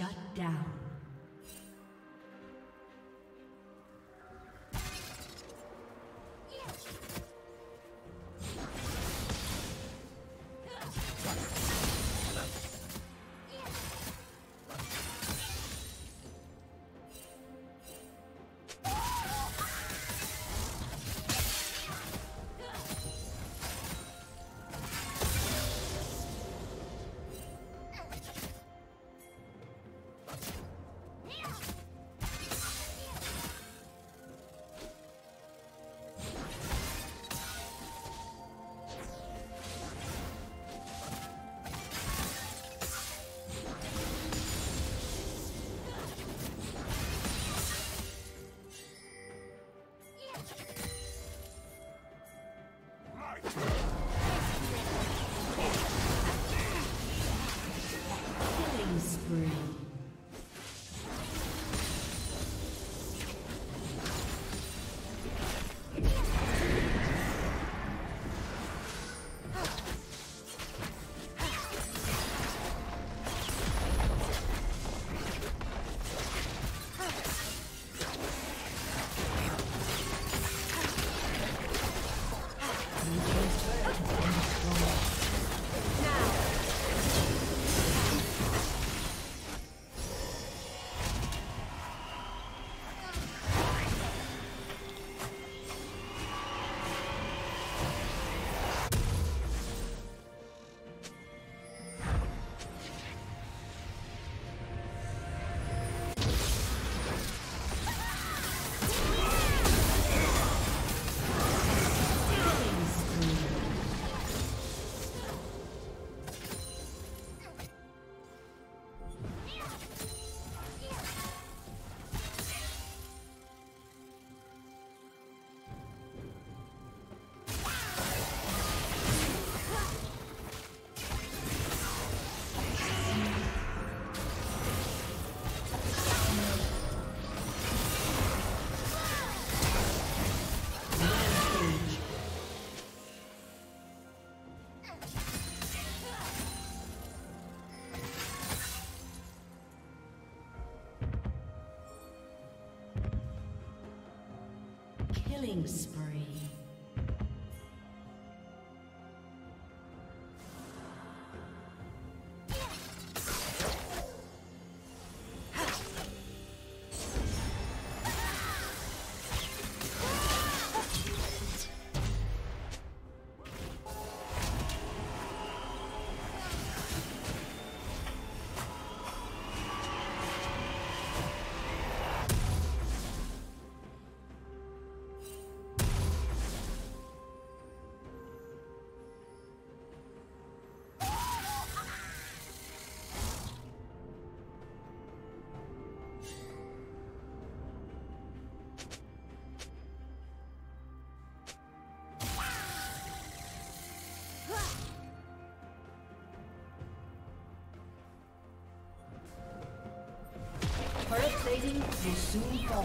Shut down. Killing. 你输掉。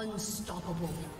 Unstoppable.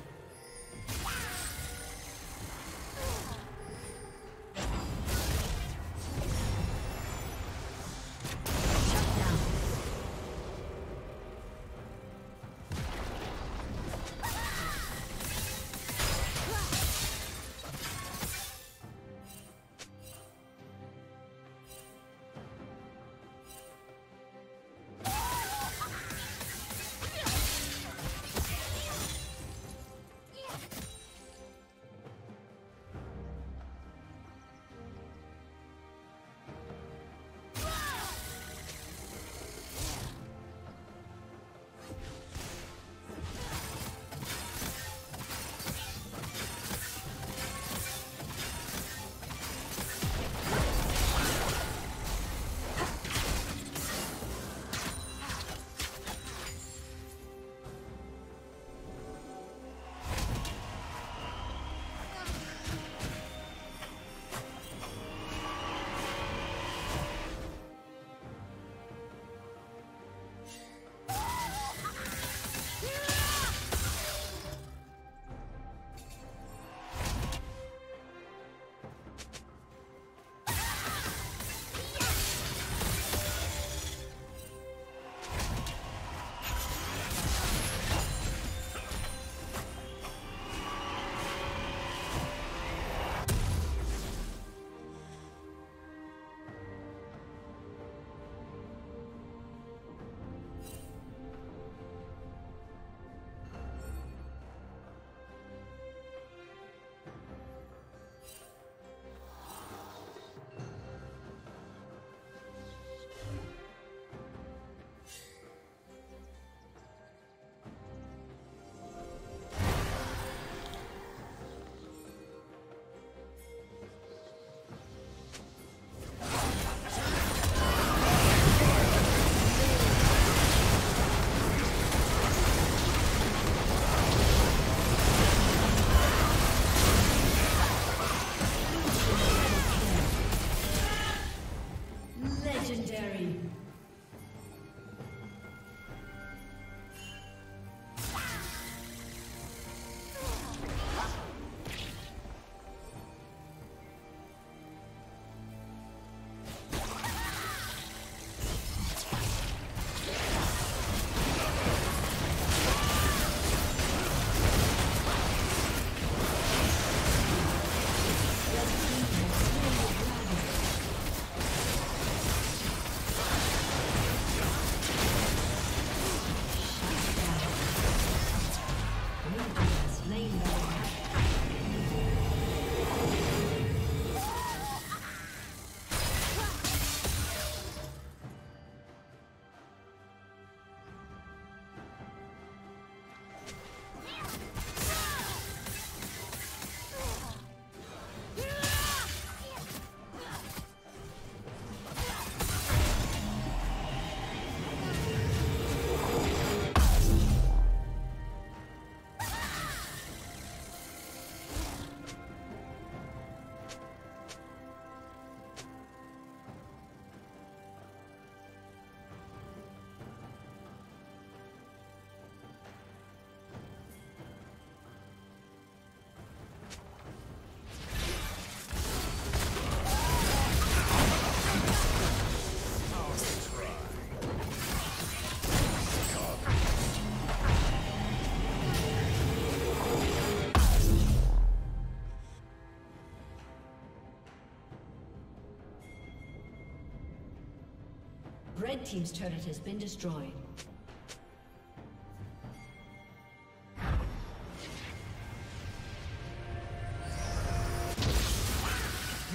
Red Team's turret has been destroyed.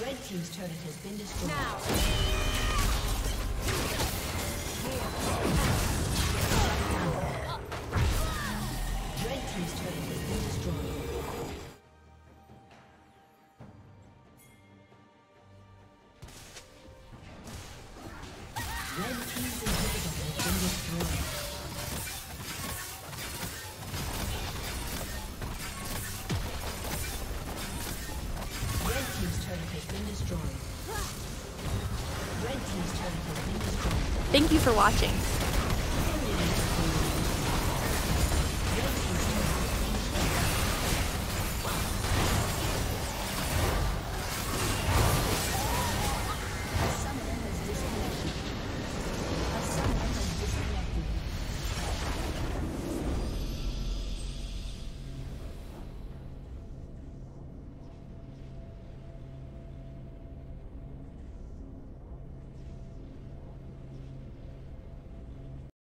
Red Team's turret has been destroyed. Now. You for watching.